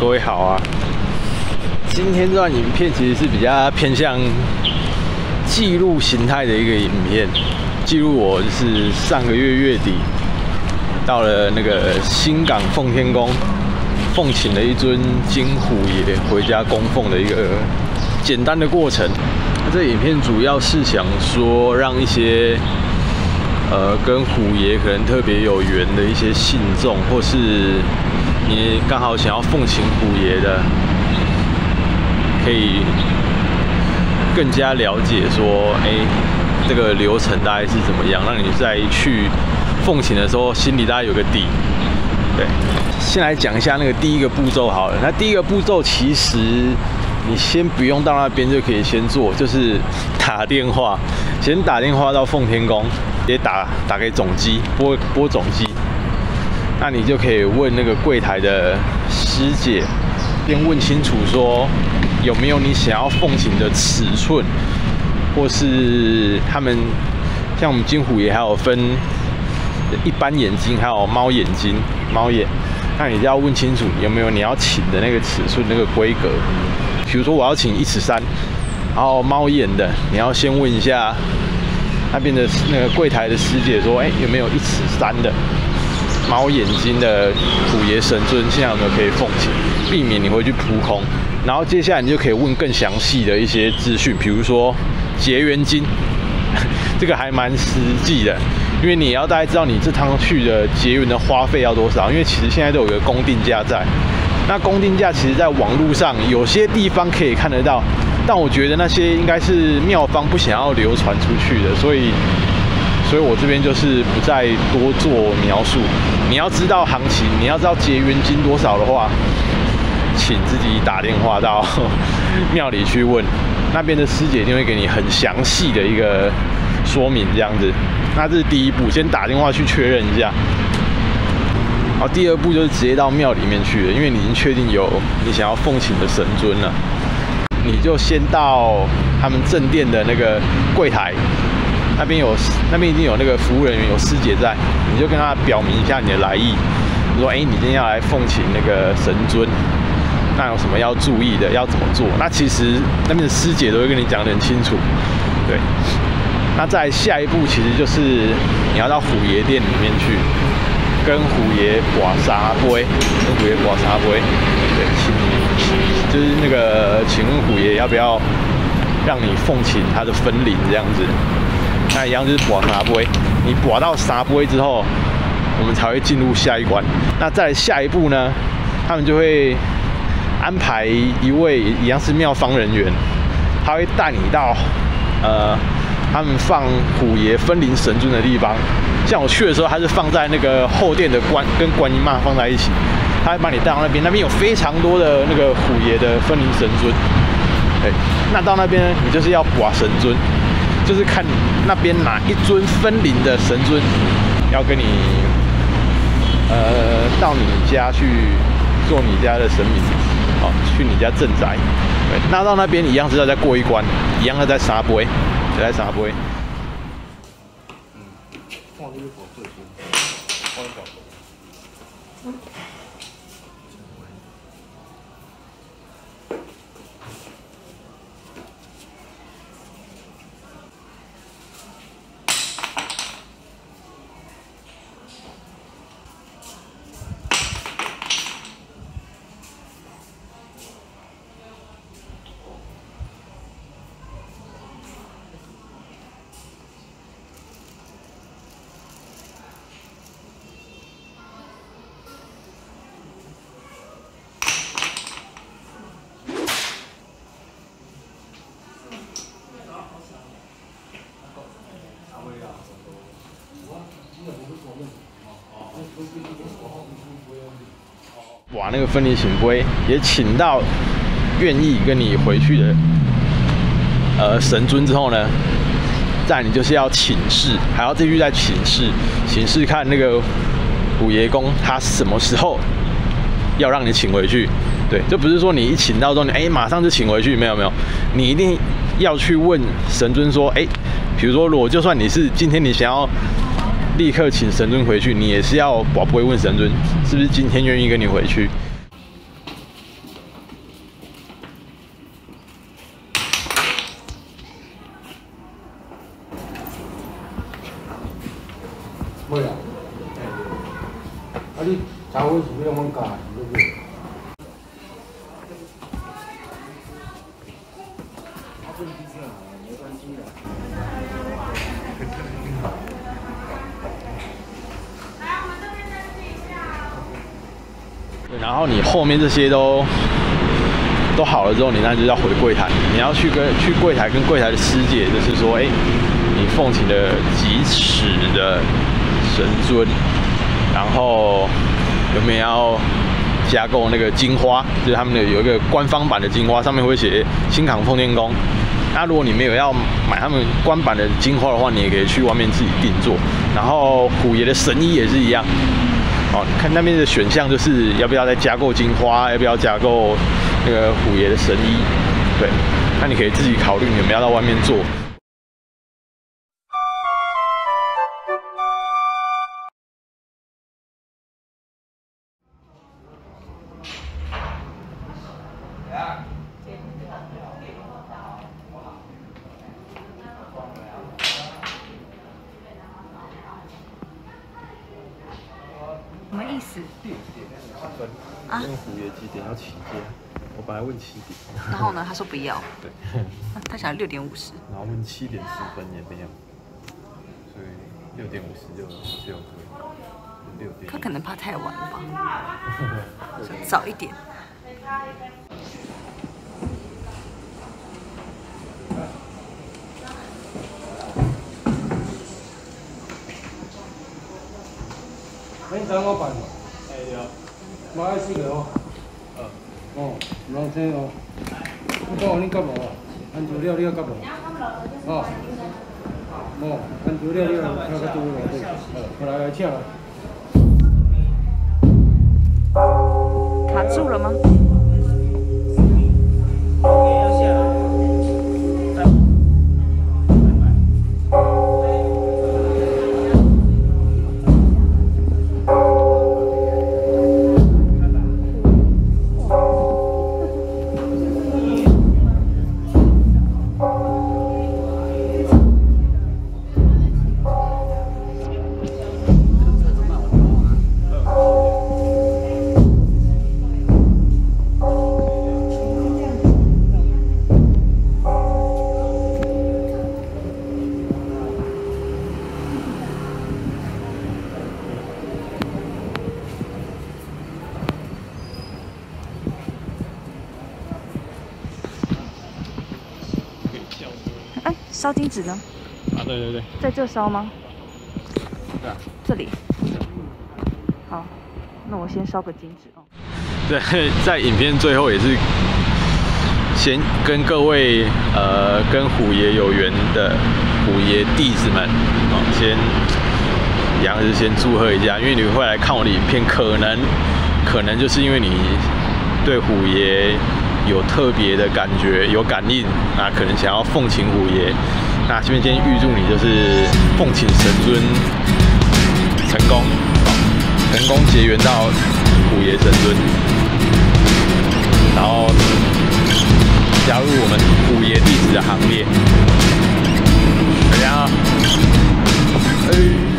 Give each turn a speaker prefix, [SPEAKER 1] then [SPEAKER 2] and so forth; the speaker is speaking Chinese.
[SPEAKER 1] 各位好啊！今天这段影片其实是比较偏向记录形态的一个影片，记录我就是上个月月底到了那个新港奉天宫，奉请了一尊金虎爷回家供奉的一个简单的过程。那这影片主要是想说让一些。呃，跟虎爷可能特别有缘的一些信众，或是你刚好想要奉请虎爷的，可以更加了解说，哎，这个流程大概是怎么样，让你在去奉请的时候心里大概有个底。对，先来讲一下那个第一个步骤好了。那第一个步骤其实你先不用到那边就可以先做，就是打电话，先打电话到奉天宫。也打打给总机，拨拨总机，那你就可以问那个柜台的师姐，先问清楚说有没有你想要奉请的尺寸，或是他们像我们金虎爷还有分一般眼睛，还有猫眼睛、猫眼，那你就要问清楚有没有你要请的那个尺寸、那个规格。比如说我要请一尺三，然后猫眼的，你要先问一下。那边的那个柜台的师姐说：“哎，有没有一尺三的猫眼睛的虎爷神尊？现在有没有可以奉请？避免你会去扑空。然后接下来你就可以问更详细的一些资讯，比如说结缘金，这个还蛮实际的，因为你要大概知道你这趟去的结缘的花费要多少。因为其实现在都有个公定价在，那公定价其实在网络上有些地方可以看得到。”但我觉得那些应该是庙方不想要流传出去的，所以，所以我这边就是不再多做描述。你要知道行情，你要知道结缘金多少的话，请自己打电话到庙里去问，那边的师姐一定会给你很详细的一个说明，这样子。那这是第一步，先打电话去确认一下。好，第二步就是直接到庙里面去了，因为你已经确定有你想要奉请的神尊了。你就先到他们正殿的那个柜台，那边有那边已经有那个服务人员有师姐在，你就跟他表明一下你的来意，你说哎，你今天要来奉请那个神尊，那有什么要注意的，要怎么做？那其实那边的师姐都会跟你讲得很清楚，对。那在下一步其实就是你要到虎爷殿里面去，跟虎爷刮沙灰，跟虎爷刮沙灰，对，请。就是那个，请问虎爷要不要让你奉请他的分灵这样子？那一样就是刮沙杯，你刮到沙杯之后，我们才会进入下一关。那在下一步呢，他们就会安排一位一样是妙方人员，他会带你到呃他们放虎爷分灵神尊的地方。像我去的时候，他是放在那个后殿的观跟观音妈放在一起。他会把你带到那边，那边有非常多的那个虎爷的分灵神尊。对，那到那边你就是要刮神尊，就是看那边哪一尊分灵的神尊要跟你呃到你家去做你家的神明，好去你家镇宅。对，那到那边一样是要再过一关，一样要在沙杯，在沙杯。嗯，放这个火最多，放一小把，那个分离请归也请到愿意跟你回去的呃神尊之后呢，再你就是要请示，还要继续再请示，请示看那个五爷公他什么时候要让你请回去。对，就不是说你一请到之后，你哎马上就请回去，没有没有，你一定要去问神尊说，哎，比如说如果就算你是今天你想要。立刻请神尊回去你也是要宝贝问神尊是不是今天愿意跟你回去？
[SPEAKER 2] 不是那你咋回事没有问干
[SPEAKER 1] 然后你后面这些都都好了之后，你那就要回柜台，你要去跟去柜台跟柜台的师姐，就是说，哎，你奉请的几尺的神尊，然后有没有要加购那个金花？就是他们的有一个官方版的金花，上面会写新港奉天宫。那如果你没有要买他们官版的金花的话，你也可以去外面自己定做。然后虎爷的神衣也是一样。哦，看那边的选项就是要不要再加购金花，要不要加购那个虎爷的神医，对，那你可以自己考虑有没有要到外面做。
[SPEAKER 3] 么意思？
[SPEAKER 1] 啊？用虎爷几点要起街？我本来问七点。
[SPEAKER 3] 然后呢？他说不要。
[SPEAKER 1] 对。
[SPEAKER 3] 他想要六点五十。
[SPEAKER 1] 然后问七点十分也没有，所以六点五十就就可以。六点。
[SPEAKER 3] 他可能怕太晚了吧。早一点。
[SPEAKER 2] 你怎我办？哎对。买四个哦。呃。哦，两千哦。我讲你夹无啊？按照了你要夹无？哦。哦，按照了你要要较多落去。好，来来请啊。
[SPEAKER 3] 卡住了吗？烧金纸呢？
[SPEAKER 1] 啊，对对对，
[SPEAKER 3] 在这烧吗？
[SPEAKER 1] 对啊，
[SPEAKER 3] 这里。好，那我先烧个金纸哦。
[SPEAKER 1] 对，在影片最后也是先跟各位呃跟虎爷有缘的虎爷弟子们啊，先一样是先祝贺一下，因为你会来看我的影片，可能可能就是因为你对虎爷。有特别的感觉有感应啊可能想要奉请五爷。那今天预祝你就是奉请神尊成功成功结缘到五爷神尊然后加入我们五爷弟子的行列。大家诶